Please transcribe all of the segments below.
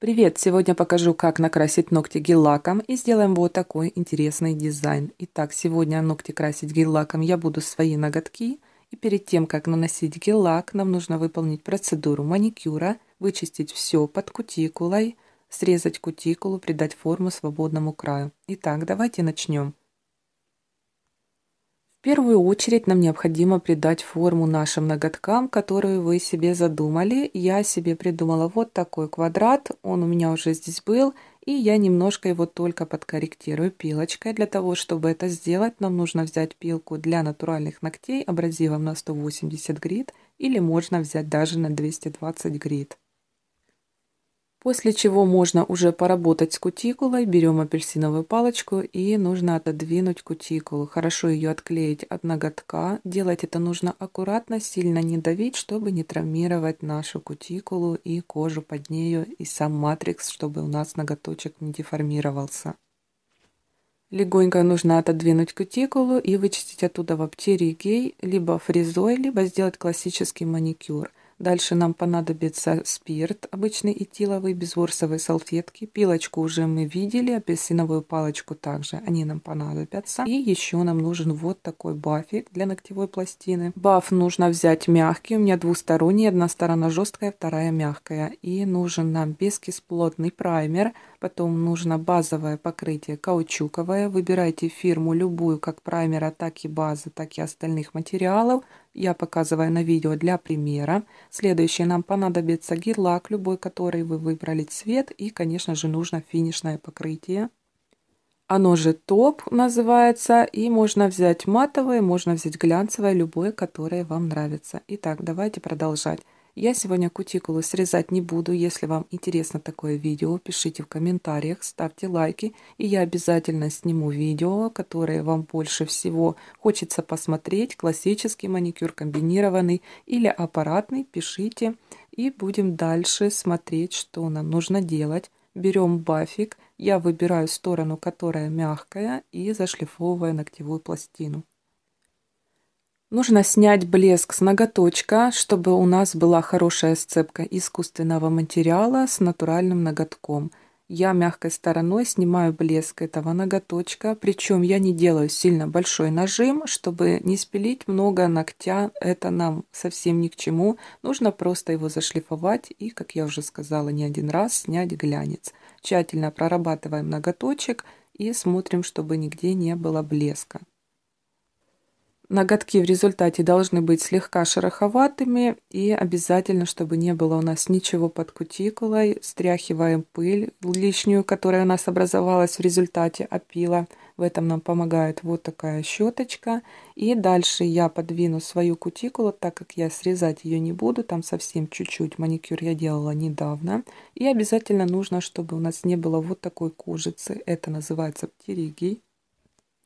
Привет! Сегодня покажу, как накрасить ногти гель-лаком и сделаем вот такой интересный дизайн. Итак, сегодня ногти красить гель-лаком я буду свои ноготки. И перед тем, как наносить гель-лак, нам нужно выполнить процедуру маникюра, вычистить все под кутикулой, срезать кутикулу, придать форму свободному краю. Итак, давайте начнем. В первую очередь нам необходимо придать форму нашим ноготкам, которую вы себе задумали. Я себе придумала вот такой квадрат, он у меня уже здесь был, и я немножко его только подкорректирую пилочкой. Для того, чтобы это сделать, нам нужно взять пилку для натуральных ногтей абразивом на 180 грит, или можно взять даже на 220 грит. После чего можно уже поработать с кутикулой. Берем апельсиновую палочку и нужно отодвинуть кутикулу. Хорошо ее отклеить от ноготка. Делать это нужно аккуратно, сильно не давить, чтобы не травмировать нашу кутикулу и кожу под нею и сам матрикс, чтобы у нас ноготочек не деформировался. Легонько нужно отодвинуть кутикулу и вычистить оттуда в гей, либо фрезой, либо сделать классический маникюр. Дальше нам понадобится спирт, обычный этиловый, без ворсовой салфетки. Пилочку уже мы видели, апельсиновую палочку также, они нам понадобятся. И еще нам нужен вот такой бафик для ногтевой пластины. Баф нужно взять мягкий, у меня двусторонний, одна сторона жесткая, вторая мягкая. И нужен нам бескисплотный праймер, потом нужно базовое покрытие каучуковое. Выбирайте фирму любую, как праймера, так и базы, так и остальных материалов я показываю на видео для примера. Следующее нам понадобится гель-лак, любой, который вы выбрали цвет. И, конечно же, нужно финишное покрытие. Оно же топ называется. И можно взять матовое, можно взять глянцевое, любое, которое вам нравится. Итак, давайте продолжать. Я сегодня кутикулу срезать не буду. Если вам интересно такое видео, пишите в комментариях, ставьте лайки. И я обязательно сниму видео, которое вам больше всего хочется посмотреть. Классический маникюр, комбинированный или аппаратный. Пишите. И будем дальше смотреть, что нам нужно делать. Берем бафик. Я выбираю сторону, которая мягкая. И зашлифовываю ногтевую пластину. Нужно снять блеск с ноготочка, чтобы у нас была хорошая сцепка искусственного материала с натуральным ноготком. Я мягкой стороной снимаю блеск этого ноготочка, причем я не делаю сильно большой нажим, чтобы не спилить много ногтя, это нам совсем ни к чему. Нужно просто его зашлифовать и, как я уже сказала не один раз, снять глянец. Тщательно прорабатываем ноготочек и смотрим, чтобы нигде не было блеска. Ноготки в результате должны быть слегка шероховатыми и обязательно, чтобы не было у нас ничего под кутикулой. Стряхиваем пыль лишнюю, которая у нас образовалась в результате опила. В этом нам помогает вот такая щеточка. И дальше я подвину свою кутикулу, так как я срезать ее не буду. Там совсем чуть-чуть маникюр я делала недавно. И обязательно нужно, чтобы у нас не было вот такой кожицы. Это называется птеригий.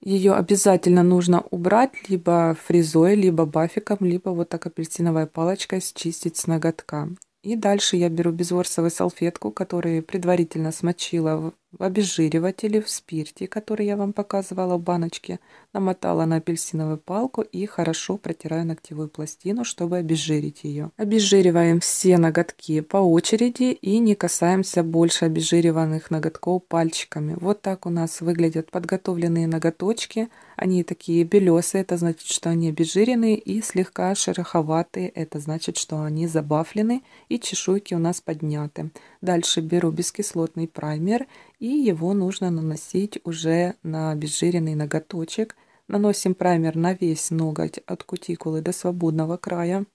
Ее обязательно нужно убрать либо фрезой, либо бафиком, либо вот так апельсиновой палочкой счистить с ноготка. И дальше я беру безворсовую салфетку, которую предварительно смочила в обезжиривателе, в спирте, который я вам показывала в баночке, намотала на апельсиновую палку и хорошо протираю ногтевую пластину, чтобы обезжирить ее. Обезжириваем все ноготки по очереди и не касаемся больше обезжириванных ноготков пальчиками. Вот так у нас выглядят подготовленные ноготочки. Они такие белесые, это значит, что они обезжиренные и слегка шероховатые, это значит, что они забафлены и чешуйки у нас подняты. Дальше беру бескислотный праймер и его нужно наносить уже на обезжиренный ноготочек. Наносим праймер на весь ноготь от кутикулы до свободного края.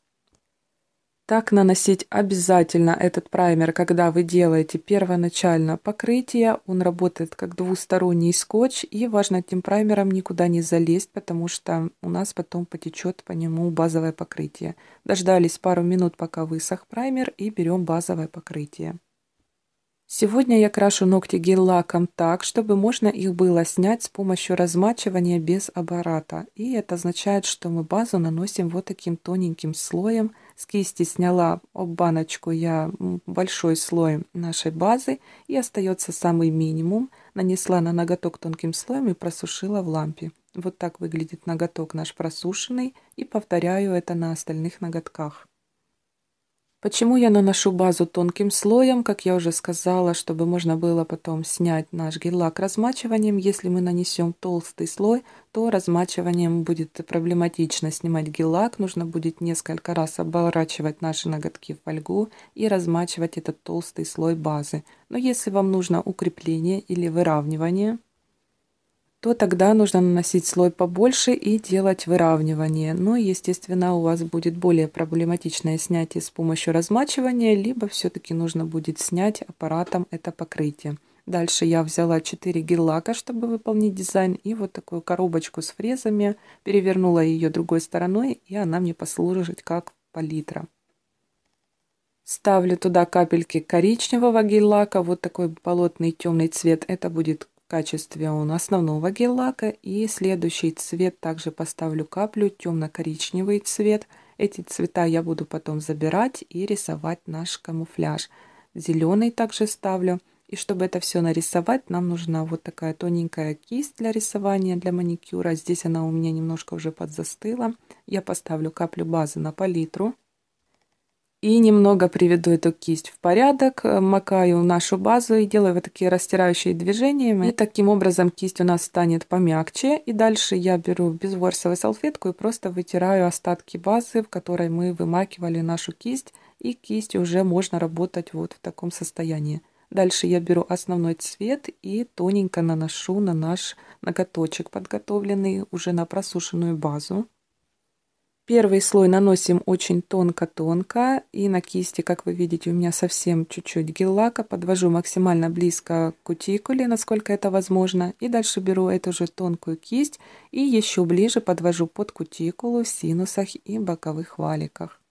Так наносить обязательно этот праймер, когда вы делаете первоначально покрытие. Он работает как двусторонний скотч и важно этим праймером никуда не залезть, потому что у нас потом потечет по нему базовое покрытие. Дождались пару минут, пока высох праймер и берем базовое покрытие. Сегодня я крашу ногти гель-лаком так, чтобы можно их было снять с помощью размачивания без аппарата. И это означает, что мы базу наносим вот таким тоненьким слоем. С кисти сняла об баночку я большой слой нашей базы и остается самый минимум. Нанесла на ноготок тонким слоем и просушила в лампе. Вот так выглядит ноготок наш просушенный и повторяю это на остальных ноготках. Почему я наношу базу тонким слоем, как я уже сказала, чтобы можно было потом снять наш гель-лак размачиванием. Если мы нанесем толстый слой, то размачиванием будет проблематично снимать гель-лак. Нужно будет несколько раз оборачивать наши ноготки в фольгу и размачивать этот толстый слой базы. Но если вам нужно укрепление или выравнивание, то тогда нужно наносить слой побольше и делать выравнивание. Но, естественно, у вас будет более проблематичное снятие с помощью размачивания, либо все-таки нужно будет снять аппаратом это покрытие. Дальше я взяла 4 гель-лака, чтобы выполнить дизайн, и вот такую коробочку с фрезами, перевернула ее другой стороной, и она мне послужит как палитра. Ставлю туда капельки коричневого гель-лака, вот такой полотный темный цвет, это будет в качестве он основного гель-лака. И следующий цвет также поставлю каплю темно-коричневый цвет. Эти цвета я буду потом забирать и рисовать наш камуфляж. Зеленый также ставлю. И чтобы это все нарисовать, нам нужна вот такая тоненькая кисть для рисования, для маникюра. Здесь она у меня немножко уже подзастыла. Я поставлю каплю базы на палитру. И немного приведу эту кисть в порядок, э, макаю нашу базу и делаю вот такие растирающие движения. И таким образом кисть у нас станет помягче. И дальше я беру безворсовую салфетку и просто вытираю остатки базы, в которой мы вымакивали нашу кисть. И кисть уже можно работать вот в таком состоянии. Дальше я беру основной цвет и тоненько наношу на наш ноготочек, подготовленный уже на просушенную базу. Первый слой наносим очень тонко-тонко. И на кисти, как вы видите, у меня совсем чуть-чуть гель-лака. Подвожу максимально близко к кутикуле, насколько это возможно. И дальше беру эту же тонкую кисть и еще ближе подвожу под кутикулу в синусах и боковых валиках.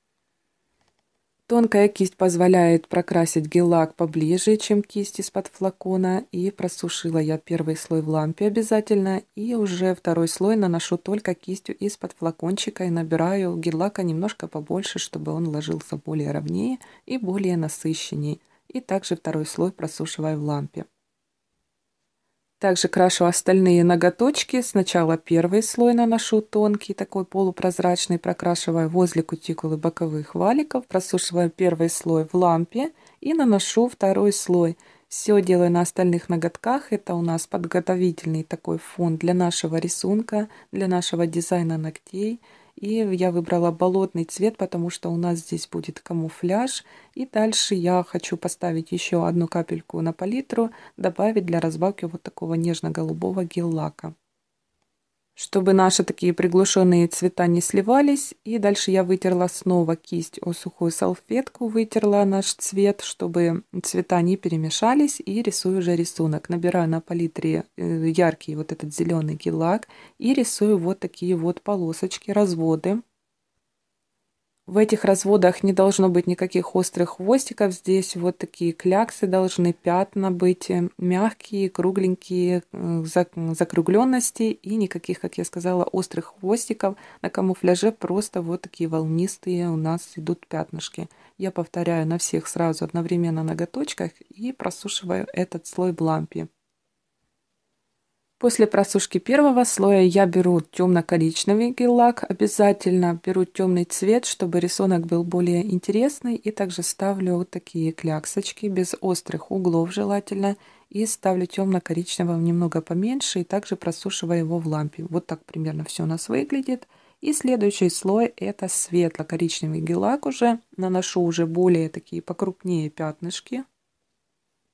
Тонкая кисть позволяет прокрасить гель-лак поближе, чем кисть из-под флакона. И просушила я первый слой в лампе обязательно. И уже второй слой наношу только кистью из-под флакончика и набираю гель-лака немножко побольше, чтобы он ложился более ровнее и более насыщенней. И также второй слой просушиваю в лампе. Также крашу остальные ноготочки. Сначала первый слой наношу тонкий, такой полупрозрачный, прокрашиваю возле кутикулы боковых валиков, просушиваю первый слой в лампе и наношу второй слой. Все делаю на остальных ноготках. Это у нас подготовительный такой фон для нашего рисунка, для нашего дизайна ногтей. И я выбрала болотный цвет, потому что у нас здесь будет камуфляж. И дальше я хочу поставить еще одну капельку на палитру, добавить для разбавки вот такого нежно-голубого гель-лака чтобы наши такие приглушенные цвета не сливались. И дальше я вытерла снова кисть о сухую салфетку, вытерла наш цвет, чтобы цвета не перемешались. И рисую уже рисунок. Набираю на палитре э, яркий вот этот зеленый гель-лак и рисую вот такие вот полосочки, разводы. В этих разводах не должно быть никаких острых хвостиков. Здесь вот такие кляксы должны, пятна быть э, мягкие, кругленькие, э, закругленности и никаких, как я сказала, острых хвостиков. На камуфляже просто вот такие волнистые у нас идут пятнышки. Я повторяю на всех сразу одновременно ноготочках и просушиваю этот слой в лампе. После просушки первого слоя я беру темно-коричневый гель-лак, обязательно беру темный цвет, чтобы рисунок был более интересный, и также ставлю вот такие кляксочки, без острых углов желательно, и ставлю темно-коричневым немного поменьше, и также просушиваю его в лампе. Вот так примерно все у нас выглядит. И следующий слой это светло-коричневый гель-лак уже, наношу уже более такие покрупнее пятнышки.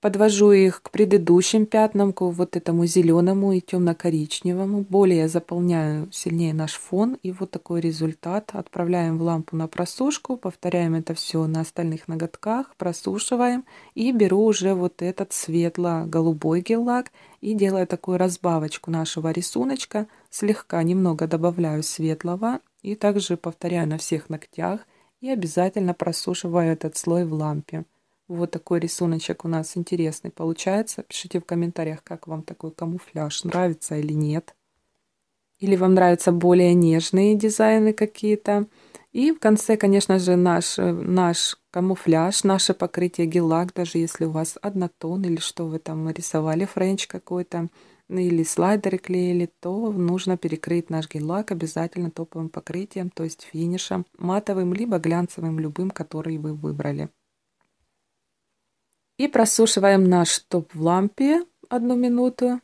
Подвожу их к предыдущим пятнам, к вот этому зеленому и темно-коричневому. Более заполняю сильнее наш фон. И вот такой результат. Отправляем в лампу на просушку. Повторяем это все на остальных ноготках. Просушиваем. И беру уже вот этот светло-голубой гель-лак. И делаю такую разбавочку нашего рисуночка. Слегка немного добавляю светлого. И также повторяю на всех ногтях. И обязательно просушиваю этот слой в лампе. Вот такой рисуночек у нас интересный получается. Пишите в комментариях, как вам такой камуфляж, нравится или нет. Или вам нравятся более нежные дизайны какие-то. И в конце, конечно же, наш, наш камуфляж, наше покрытие гель-лак, даже если у вас однотон или что вы там рисовали, френч какой-то, или слайдеры клеили, то нужно перекрыть наш гель-лак обязательно топовым покрытием, то есть финишем, матовым, либо глянцевым, любым, который вы выбрали. И просушиваем наш топ в лампе одну минуту.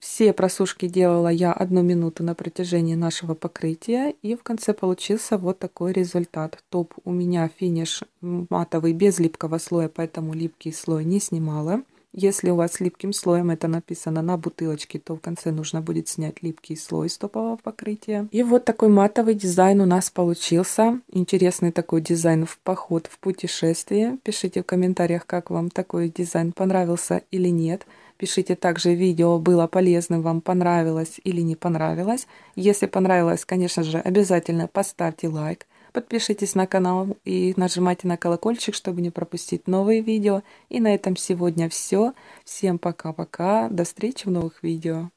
Все просушки делала я одну минуту на протяжении нашего покрытия. И в конце получился вот такой результат. Топ у меня финиш матовый без липкого слоя, поэтому липкий слой не снимала. Если у вас липким слоем это написано на бутылочке, то в конце нужно будет снять липкий слой с топового покрытия. И вот такой матовый дизайн у нас получился. Интересный такой дизайн в поход, в путешествие. Пишите в комментариях, как вам такой дизайн понравился или нет. Пишите также, видео было полезным, вам понравилось или не понравилось. Если понравилось, конечно же, обязательно поставьте лайк. Подпишитесь на канал и нажимайте на колокольчик, чтобы не пропустить новые видео. И на этом сегодня все. Всем пока-пока. До встречи в новых видео.